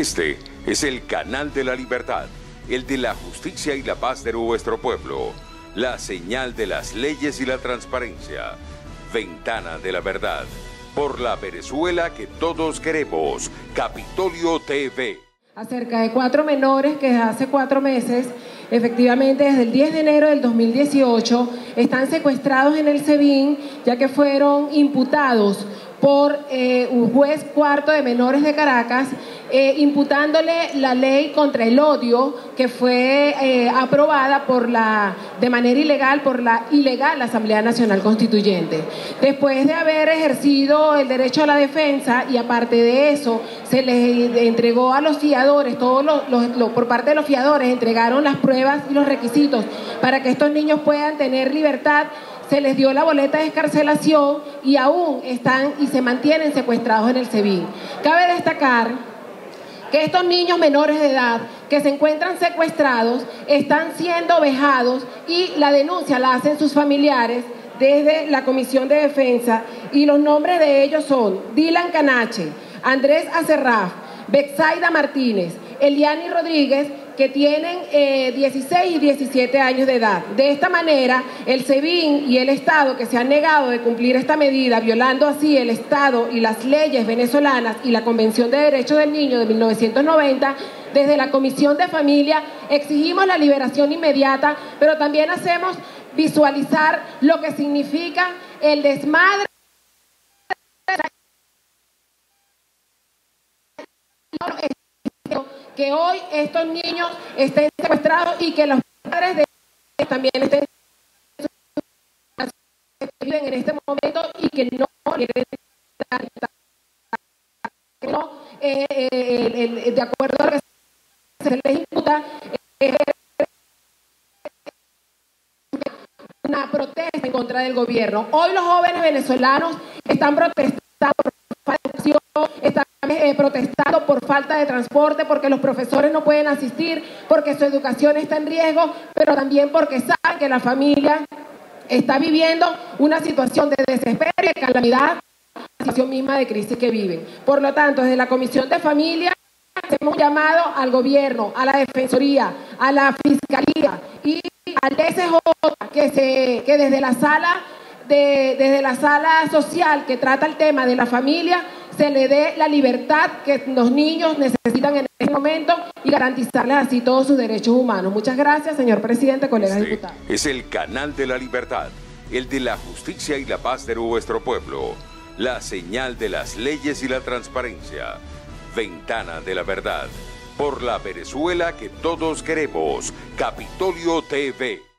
Este es el canal de la libertad, el de la justicia y la paz de nuestro pueblo, la señal de las leyes y la transparencia, ventana de la verdad, por la Venezuela que todos queremos, Capitolio TV. Acerca de cuatro menores que hace cuatro meses, efectivamente desde el 10 de enero del 2018, están secuestrados en el SEBIN ya que fueron imputados por eh, un juez cuarto de menores de Caracas, eh, imputándole la ley contra el odio que fue eh, aprobada por la, de manera ilegal por la ilegal Asamblea Nacional Constituyente. Después de haber ejercido el derecho a la defensa y aparte de eso, se les entregó a los fiadores, todos los, por parte de los fiadores, entregaron las pruebas y los requisitos para que estos niños puedan tener libertad se les dio la boleta de escarcelación y aún están y se mantienen secuestrados en el SEBIN. Cabe destacar que estos niños menores de edad que se encuentran secuestrados están siendo vejados y la denuncia la hacen sus familiares desde la Comisión de Defensa y los nombres de ellos son Dylan Canache, Andrés Acerraf, Bexaida Martínez, Eliani Rodríguez que tienen 16 eh, y 17 años de edad. De esta manera, el SEBIN y el Estado que se han negado de cumplir esta medida, violando así el Estado y las leyes venezolanas y la Convención de Derechos del Niño de 1990, desde la Comisión de Familia exigimos la liberación inmediata, pero también hacemos visualizar lo que significa el desmadre que hoy estos niños estén secuestrados y que los padres de ellos también estén viven en este momento y que no quieren eh, eh, de acuerdo a lo que se les imputa eh, una protesta en contra del gobierno. Hoy los jóvenes venezolanos están protestando por están protestando por falta de transporte, porque los profesores no pueden asistir, porque su educación está en riesgo, pero también porque saben que la familia está viviendo una situación de desespero y de calamidad, la situación misma de crisis que viven. Por lo tanto, desde la Comisión de Familia hemos llamado al gobierno, a la Defensoría, a la Fiscalía y al DSJ que, se, que desde la sala de, desde la sala social que trata el tema de la familia se le dé la libertad que los niños necesitan en este momento y garantizarles así todos sus derechos humanos. Muchas gracias, señor presidente, colegas diputados. Es el canal de la libertad, el de la justicia y la paz de nuestro pueblo, la señal de las leyes y la transparencia, ventana de la verdad. Por la Venezuela que todos queremos, Capitolio TV.